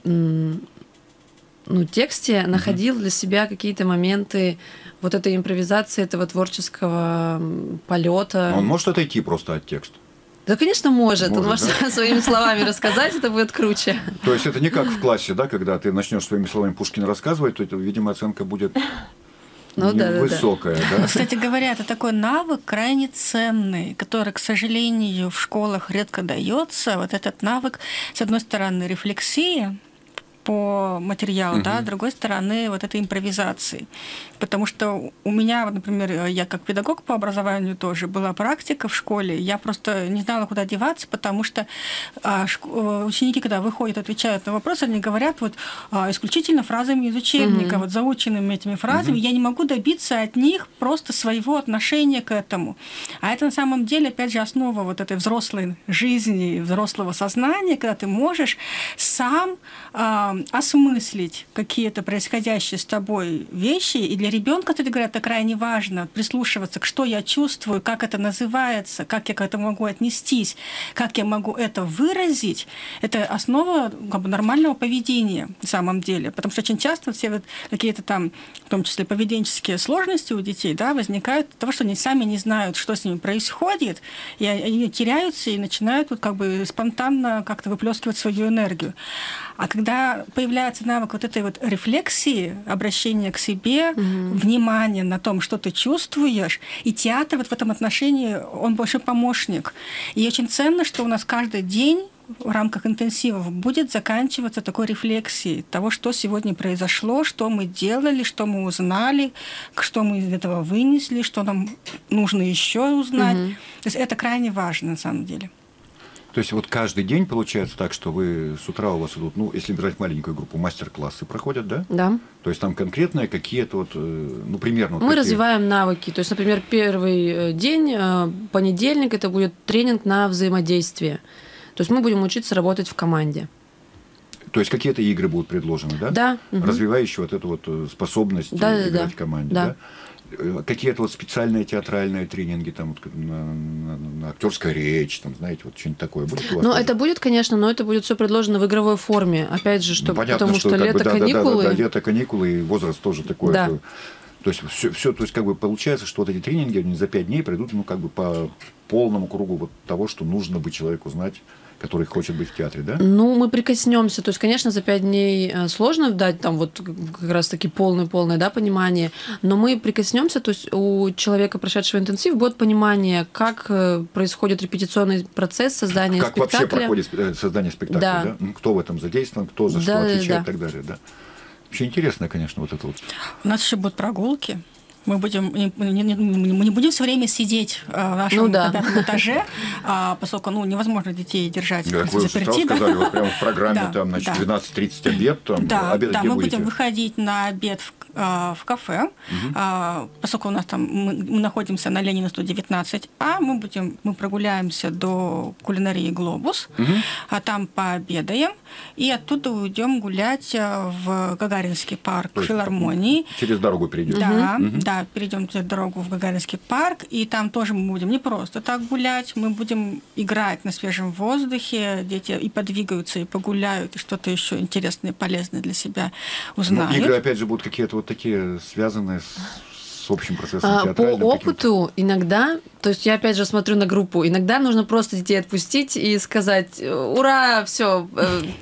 ну, тексте находил для себя какие-то моменты вот этой импровизации, этого творческого полета. Он может отойти просто от текста. Да, конечно, может. Он Может, может своими словами рассказать, это будет круче. То есть это не как в классе, да, когда ты начнешь своими словами Пушкина рассказывать, то, это, видимо, оценка будет Ну, да, да, да. высокая, да? Кстати говоря, это такой навык крайне ценный, который, к сожалению, в школах редко дается. Вот этот навык, с одной стороны, рефлексия по материалу, да, с другой стороны, вот этой импровизации. Потому что у меня, вот, например, я как педагог по образованию тоже была практика в школе, я просто не знала, куда деваться, потому что а, шк- э, ученики, когда выходят, отвечают на вопросы, они говорят вот а, исключительно фразами из учебника, вот заученными этими фразами. Я не могу добиться от них просто своего отношения к этому. А это на самом деле, опять же, основа вот этой взрослой жизни, взрослого сознания, когда ты можешь сам а, осмыслить какие-то происходящие с тобой вещи. И для ребенка, кстати говоря, это крайне важно прислушиваться к что я чувствую, как это называется, как я к этому могу отнестись, как я могу это выразить. Это основа как бы, нормального поведения на самом деле. Потому что очень часто все вот какие-то там, в том числе поведенческие сложности у детей, да, возникают от того, что они сами не знают, что с ними происходит, и они теряются и начинают вот как бы спонтанно как-то выплескивать свою энергию. А когда появляется навык вот этой вот рефлексии, обращения к себе, внимания на том, что ты чувствуешь, и театр вот в этом отношении, он больше помощник. И очень ценно, что у нас каждый день в рамках интенсивов будет заканчиваться такой рефлексией того, что сегодня произошло, что мы делали, что мы узнали, что мы из этого вынесли, что нам нужно еще узнать. То есть это крайне важно на самом деле. То есть вот каждый день получается так, что вы с утра у вас идут, ну, если брать маленькую группу, мастер-классы проходят, да? Да. То есть там конкретные какие-то вот, э, ну, примерно... вот Мы какие- развиваем навыки. То есть, например, первый э, день, э, понедельник, это будет тренинг на взаимодействие. То есть мы будем учиться работать в команде. То есть какие-то игры будут предложены, да? Да, мгм. Развивающие вот эту вот способность да, играть да. в команде, Да. да? Э, Какие-то вот специальные театральные тренинги, там, вот, на, на- на актерская речь, там, знаете, вот что-нибудь такое будет? Ну, это будет, конечно, но это будет все предложено в игровой форме. Опять же, Ну, что, понятно, потому что, бы, лето, да, да, да, каникулы. Да, да, лето, каникулы, и возраст тоже такой. Да. что- То есть все, все, то есть как бы получается, что вот эти тренинги они за пять дней пройдут, ну как бы по полному кругу вот того, что нужно бы человеку знать, который хочет быть в театре, да? Ну, мы прикоснемся. То есть, конечно, за пять дней э, сложно дать там вот как раз-таки полное-полное да, понимание, но мы прикоснемся, то есть у человека, прошедшего интенсив, будет понимание, как э, происходит репетиционный процесс создания Как вообще спектакля. проходит э, создание спектакля, Да. да? Кто в этом задействован, кто за Да, что да, отвечает да. и так далее, да? Вообще интересно, конечно, вот это вот. У нас еще будут прогулки. Мы, будем, не- не- не- мы не будем все время сидеть а, в нашем Ну да. пятом этаже, а, поскольку ну, невозможно детей держать Как в вы уже заперти, да. сказали, вот прямо в программе Да, там, значит, да. 12.30 обед, там, Да, обедать да, где мы будете? будем выходить на обед в, а, в кафе, а, поскольку у нас там мы, мы находимся на Ленина 119, а мы будем мы прогуляемся до кулинарии Глобус, Мгм. а там пообедаем и оттуда уйдем гулять а, в Гагаринский парк То филармонии. Через дорогу перейдете. Да, Мгм. да, перейдем через дорогу в Гагаринский парк, и там тоже мы будем не просто так гулять, мы будем играть на свежем воздухе, дети и подвигаются, и погуляют, и что-то еще интересное и полезное для себя Ну, узнают. игры, опять же, будут какие-то вот такие, связанные с, с общим процессом А, По опыту иногда, то есть я опять же смотрю на группу, иногда нужно просто детей отпустить и сказать «Ура, все,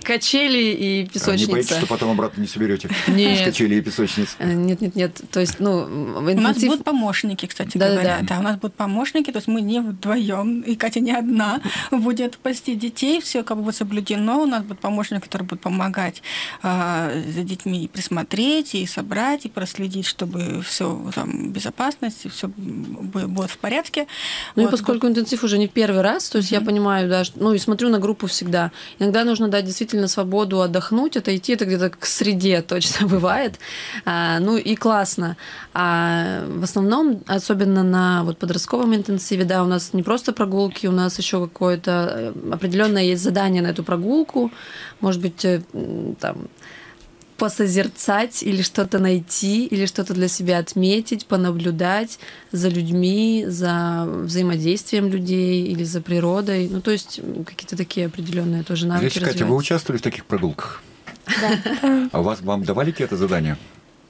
качели и А Не боитесь, песочница». что потом обратно не соберете Нет. с качелей и песочниц? Э, Нет, нет, нет. То есть, ну, У нас интенсив- будут помощники, кстати Да-да-да. говоря. Да, у нас будут помощники, то есть мы не вдвоем, и Катя не одна будет пасти детей, все как бы будет соблюдено. У нас будут помощники, которые будут помогать а, за детьми и присмотреть, и собрать, и проследить, чтобы все там безопасность, все будет в порядке. Ну и Вот, поскольку интенсив уже не в первый раз, то есть я понимаю, да, что- ну и смотрю на группу всегда. Иногда нужно дать действительно свободу отдохнуть, отойти, это где-то к среде точно бывает. А, ну и классно. А в основном, особенно на вот подростковом интенсиве, да, у нас не просто прогулки, у нас еще какое-то э, определенное есть задание на эту прогулку. Может быть, э, там посозерцать или что-то найти, или что-то для себя отметить, понаблюдать за людьми, за взаимодействием людей или за природой. Ну, то есть какие-то такие определенные тоже навыки Здесь, Катя, вы участвовали в таких прогулках? Да. А вас, вам давали какие-то задания?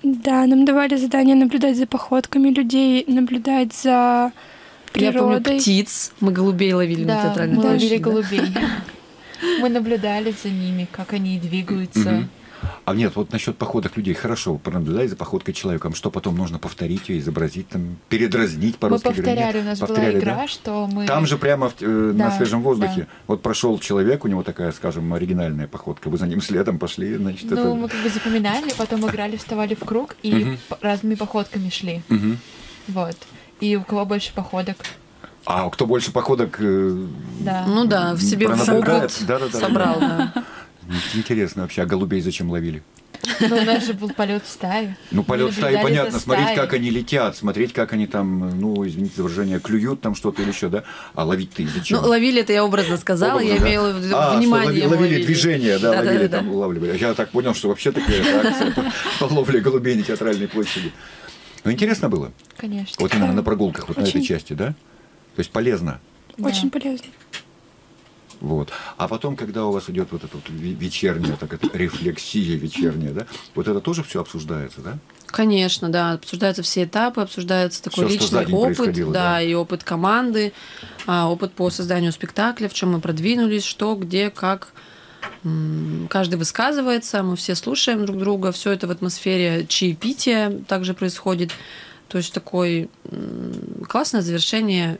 Да, нам давали задание наблюдать за походками людей, наблюдать за Я помню природой. птиц. Мы голубей ловили на Да, театральной мы ловили да. голубей. Мы наблюдали за ними, как они двигаются. А нет, вот насчет походок людей, хорошо, вы пронаблюдали за походкой человеком, что потом нужно повторить ее, изобразить, там, передразнить Мы по-русски? говоря, нет? повторяли, у нас Повторяли, была да? игра, что мы... Там же прямо в- э, на Да, свежем воздухе. да. Вот прошел человек, у него такая, скажем, оригинальная походка. Вы за ним следом пошли, значит, Ну, это... мы как бы запоминали, потом играли, вставали в круг и разными походками шли. Вот. И у кого больше походок. А кто больше походок э, Да. Ну да, в себе в опыт Да-да-да. собрал, да. Интересно вообще, а голубей зачем ловили? Ну, у нас же был полет стаи. Ну, Мы полет стаи, наблюдали понятно, смотреть, как они летят, смотреть, как они там, ну, извините за выражение, клюют там что-то или еще, да? А ловить-то и зачем? Ну, ловили это я образно сказала, я Образно, да? имела в виду А, что внимание. лови- ловили, ловили. движение, да, Да, да, ловили да, там, да. улавливали. Я так понял, что вообще такая эта акция по- ловле голубей на театральной площади. Ну, интересно было. Конечно. Вот именно на прогулках, вот на этой Очень. части, да? То есть полезно. Очень полезно. Вот. А потом, когда у вас идет вот эта вот ве- вечерняя, так это рефлексия вечерняя, да, вот это тоже все обсуждается, да? Конечно, да, обсуждаются все этапы, обсуждается такой за личный опыт, да, да. и опыт команды, а, опыт по созданию спектакля, в чем мы продвинулись, что, где, как. Каждый высказывается, мы все слушаем друг друга, все это в атмосфере чаепития также происходит. То есть такое классное завершение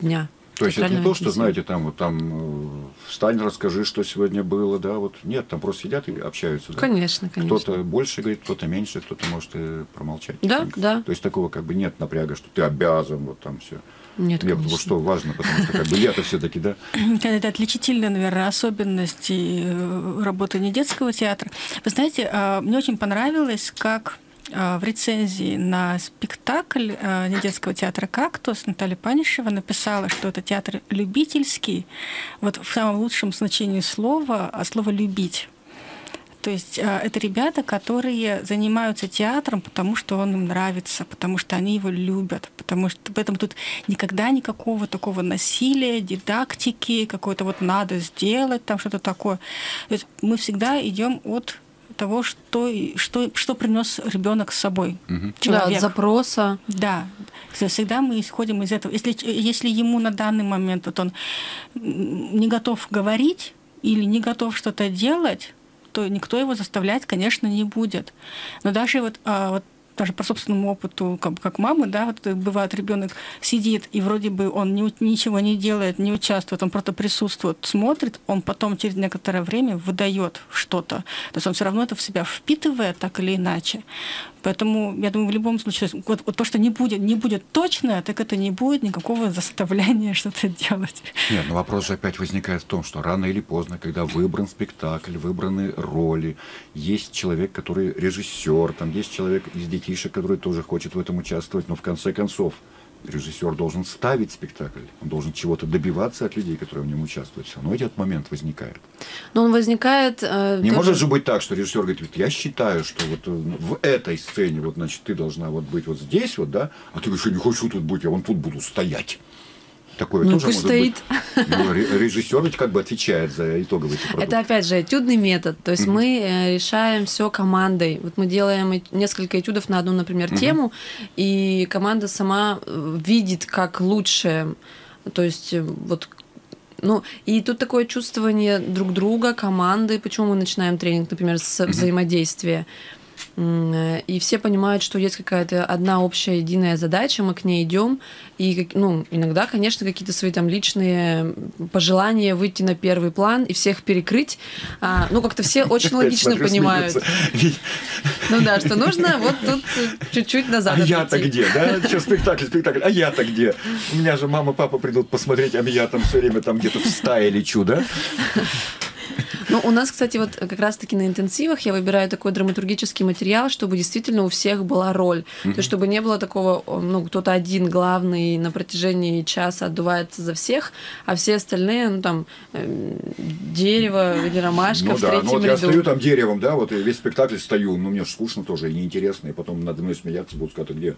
дня. То есть это не то, что, знаете, там, вот там э, встань, расскажи, что сегодня было, да, вот нет, там просто сидят и общаются. Да? Конечно, конечно. Кто-то больше говорит, кто-то меньше, кто-то может и промолчать. Да, тихонько. да. То есть такого как бы нет напряга, что ты обязан, вот там все. Нет, Нет, вот что важно, потому что как бы лето все-таки, да. Это отличительная, наверное, особенность э, работы не детского театра. Вы знаете, а, мне очень понравилось, как в рецензии на спектакль а, недетского театра «Кактус» Наталья Панишева написала, что это театр любительский, вот в самом лучшем значении слова, а слово «любить». То есть э, это ребята, которые занимаются театром, потому что он им нравится, потому что они его любят, потому что поэтому тут никогда никакого такого насилия, дидактики, какой-то вот надо сделать, там что-то такое. То есть мы всегда идем от того, что, что, что принес ребенок с собой. Да, Человек. от запроса. Да, всегда мы исходим из этого. Если, если ему на данный момент вот он не готов говорить или не готов что-то делать, то никто его заставлять, конечно, не будет. Но даже вот, а, вот даже по собственному опыту, как, как мамы, да, вот бывает ребенок сидит и вроде бы он не, ничего не делает, не участвует, он просто присутствует, смотрит, он потом через некоторое время выдает что-то. То есть он все равно это в себя впитывает так или иначе. Поэтому, я думаю, в любом случае, вот, вот то, что не будет, не будет точно, так это не будет никакого заставления что-то делать. Нет, но вопрос же опять возникает в том, что рано или поздно, когда выбран спектакль, выбраны роли, есть человек, который режиссер, там есть человек из детишек, который тоже хочет в этом участвовать, но в конце концов режиссер должен ставить спектакль, он должен чего-то добиваться от людей, которые в нем участвуют. Все равно этот момент возникает. Но он возникает... э, Не тоже- может же быть так, что режиссер говорит, «Вот я считаю, что вот э, в этой сцене, вот, значит, ты должна вот быть вот здесь, вот, да, а ты говоришь, я не хочу тут быть, я вон тут буду стоять. Такое Ну, тоже пусть может быть. стоит. Ну, ре- режиссер ведь как бы отвечает за итоговый продукт. Это опять же этюдный метод. То есть Мгм. мы э, решаем все командой. Вот мы делаем несколько этюдов на одну, например, Мгм. тему, и команда сама э, видит, как лучше. То есть э, вот ну, и тут такое чувствование друг друга, команды. Почему мы начинаем тренинг, например, с Мгм. взаимодействия? Э, И все понимают, что есть какая-то одна общая единая задача, мы к ней идем. И ну, иногда, конечно, какие-то свои там личные пожелания выйти на первый план и всех перекрыть. А, ну, как-то все очень логично понимают. Ну да, что нужно вот тут чуть-чуть назад А я-то где, да? Сейчас спектакль, спектакль. А я-то где? У меня же мама, папа придут посмотреть, а я там все время там где-то в стае лечу, да? Ну, у нас, кстати, вот как раз-таки на интенсивах я выбираю такой драматургический материал, чтобы действительно у всех была роль. Мгм. То есть, чтобы не было такого, ну, кто-то один главный на протяжении часа отдувается за всех, а все остальные, ну, там, эм, дерево или ромашка Ну в да, третьем ну вот я ряду. стою там деревом, да, вот весь спектакль стою, ну мне же скучно тоже и неинтересно, и потом надо мной смеяться будут сказать, «А где?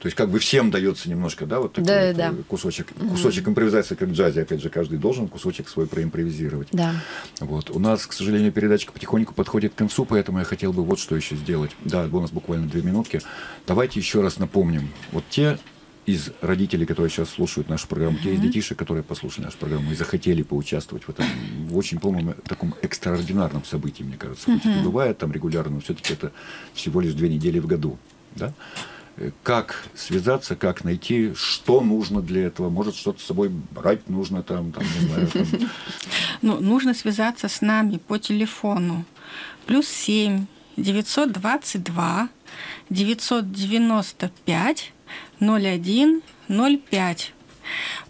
То есть как бы всем дается немножко, да, вот такой Да, вот, да. э, кусочек, кусочек импровизации, как в джазе, опять же, каждый должен кусочек свой проимпровизировать. Да. Вот. У нас, к сожалению, передача потихоньку подходит к концу, поэтому я хотел бы вот что еще сделать. Да, у нас буквально две минутки. Давайте еще раз напомним. Вот те из родителей, которые сейчас слушают нашу программу, те из детишек, которые послушали нашу программу и захотели поучаствовать в этом в очень, по-моему, таком экстраординарном событии, мне кажется. Хоть и бывает там регулярно, но все-таки это всего лишь две недели в году. Да? Как связаться, как найти, что нужно для этого? Может, что-то с собой брать нужно там, там не знаю, там, Ну, нужно связаться с нами по телефону. Плюс 7 922 995 01 05.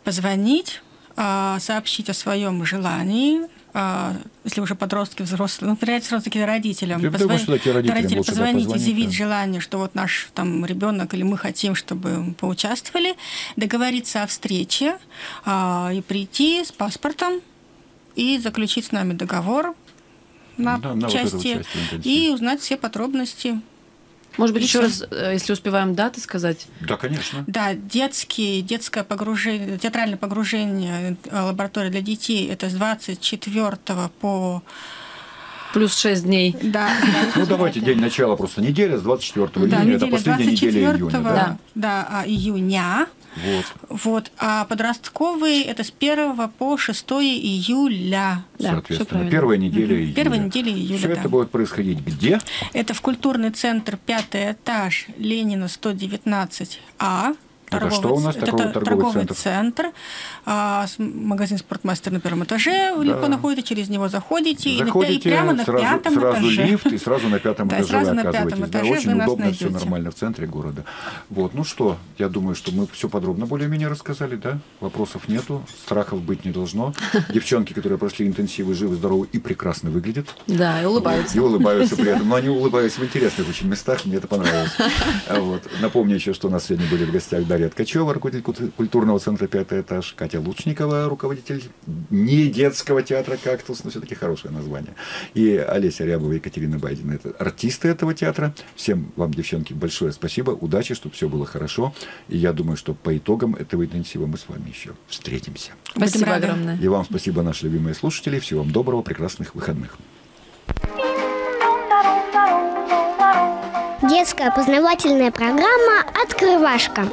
Позвонить, а, сообщить о своем желании, если уже подростки, взрослые, ну, прежде всего, таки родителям. Я думаю, что родителям родители лучше, да, позвонить, изъявить да. желание, что вот наш там ребенок или мы хотим, чтобы поучаствовали, договориться о встрече а, и прийти с паспортом и заключить с нами договор на, Да, на вот части участие в интенсиве. и узнать все подробности. Может быть, еще раз, э, если успеваем даты сказать. Да, конечно. Да, детский, детское погружение, театральное погружение э, лаборатория для детей это с 24 по Плюс 6 дней. Да. Ну, давайте день начала просто неделя с 24 Да, июня. Это неделя последняя неделя 24 июня. Да? да, да, а, июня. Вот. Вот. А подростковый это с 1 по 6 июля. Соответственно, первая неделя июля. Первая неделя июля, Все да. это будет происходить где? Это в культурный центр пятый этаж Ленина 119А. Это что у нас это такого та- торговый центр? центр, а, магазин «Спортмастер» на первом этаже. Да. легко находите, через него заходите, пя- и Заходите, прямо на сразу, пятом сразу этаже. лифт, и сразу на пятом Да, этаже сразу вы на пятом оказываетесь. Да, этаже очень вы нас удобно, все найдете. нормально в центре города. Вот, ну что, я думаю, что мы все подробно более-менее рассказали, да? Вопросов нету, страхов быть не должно. Девчонки, которые прошли интенсивы, живы, здоровы и прекрасно выглядят. Да, и улыбаются. И улыбаются при этом. Но они улыбаются в интересных очень местах, мне это понравилось. Вот. Напомню еще, что у нас сегодня были в гостях Дарья Дарья Ткачева, руководитель культ- культурного центра «Пятый этаж», Катя Лучникова, руководитель не детского театра «Кактус», но все-таки хорошее название, и Олеся Рябова и Екатерина Байдина. Это артисты этого театра. Всем вам, девчонки, большое спасибо, удачи, чтобы все было хорошо. И я думаю, что по итогам этого интенсива мы с вами еще встретимся. Спасибо огромное. И вам спасибо, наши любимые слушатели. Всего вам доброго, прекрасных выходных. Детская познавательная программа «Открывашка».